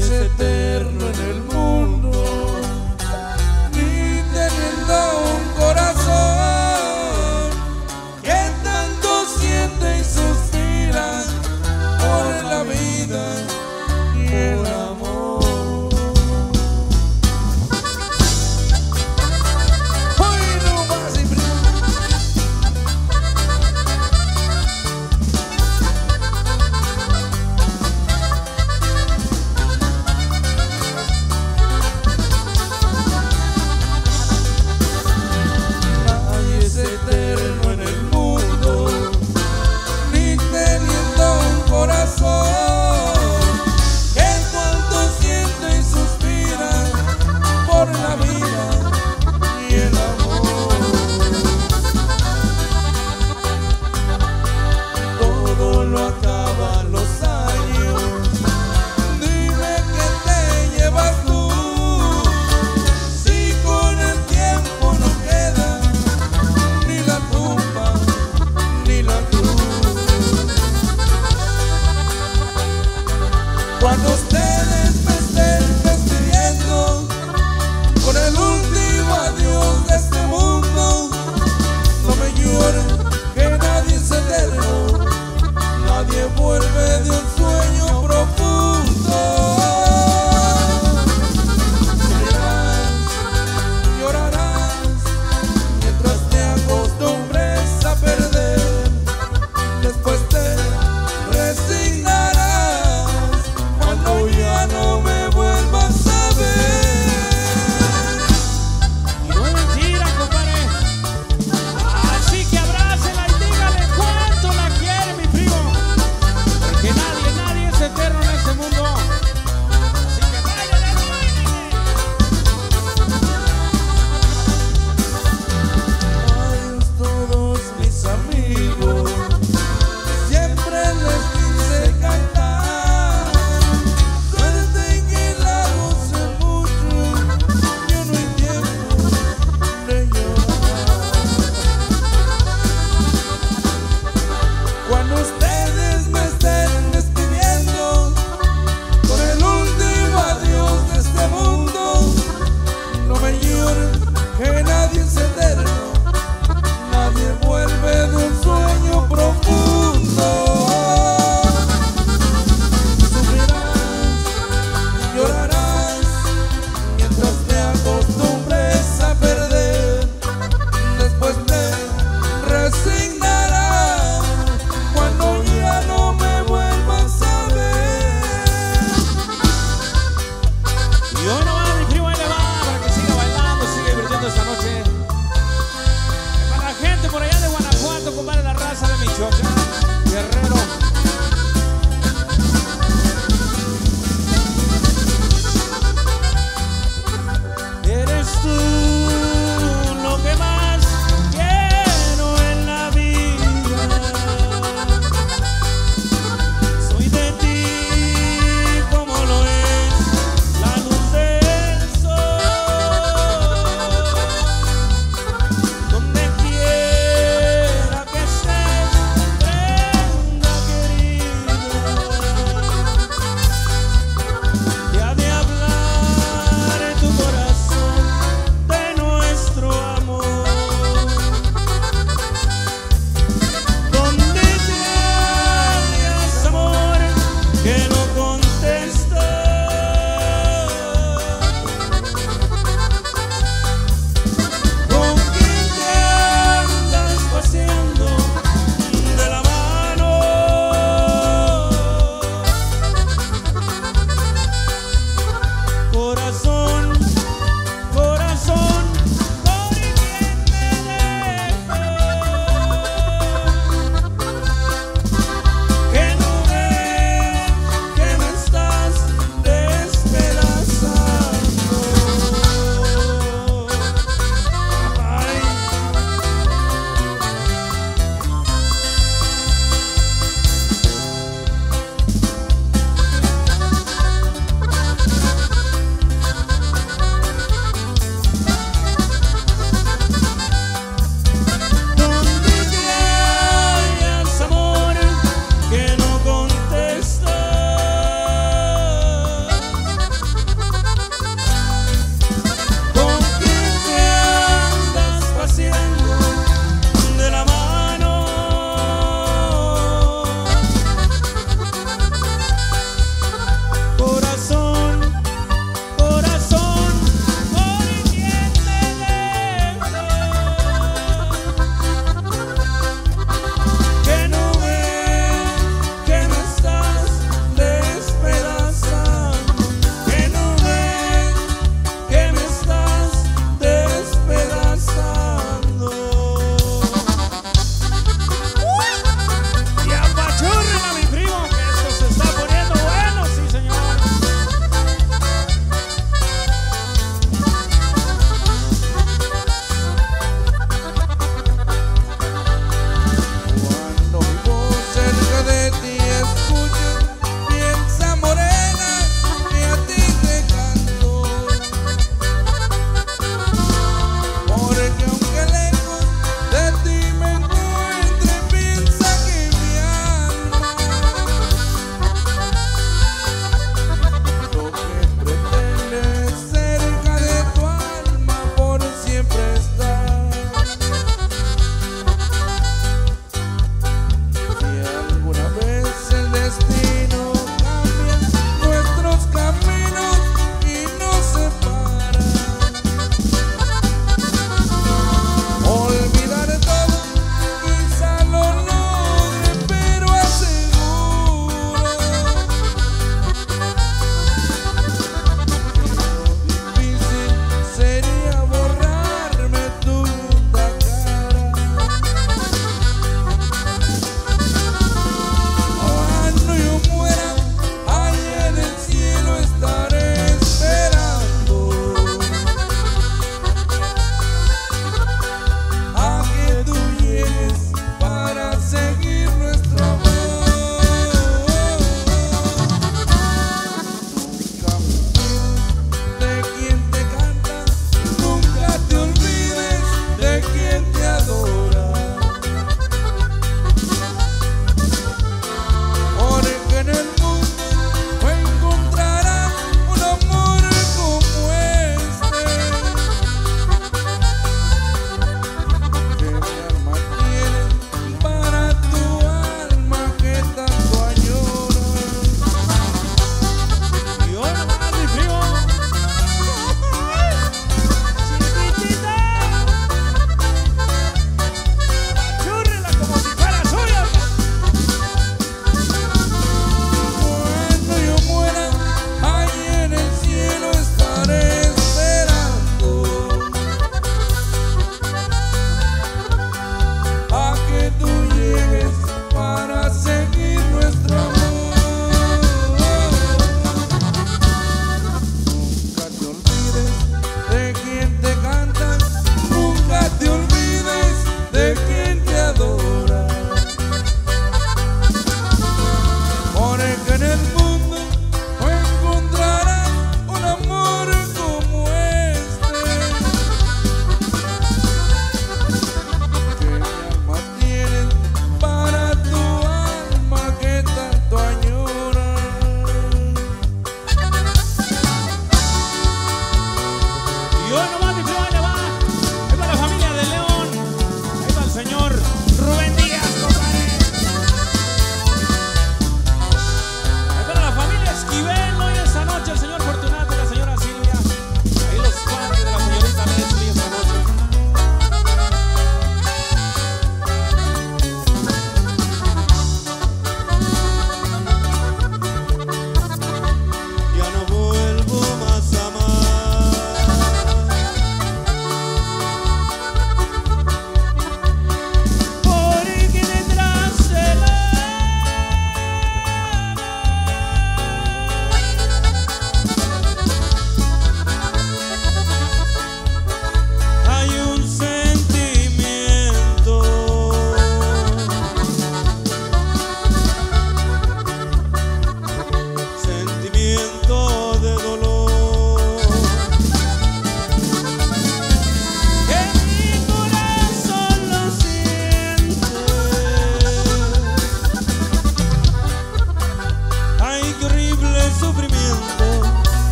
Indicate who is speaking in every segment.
Speaker 1: is it Cuando ustedes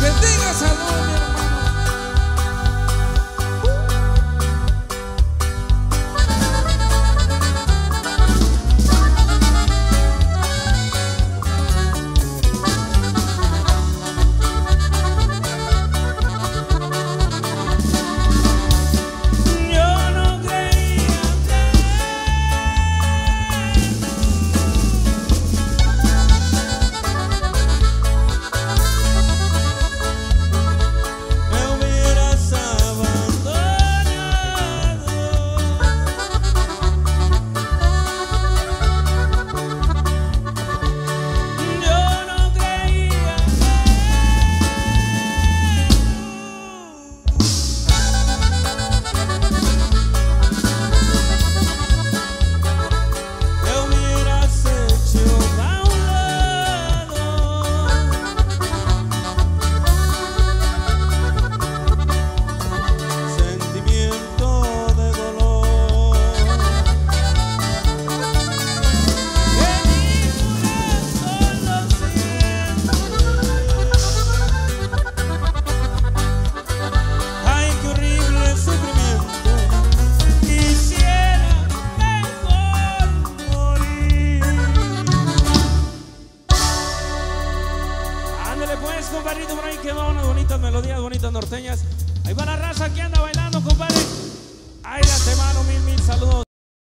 Speaker 1: A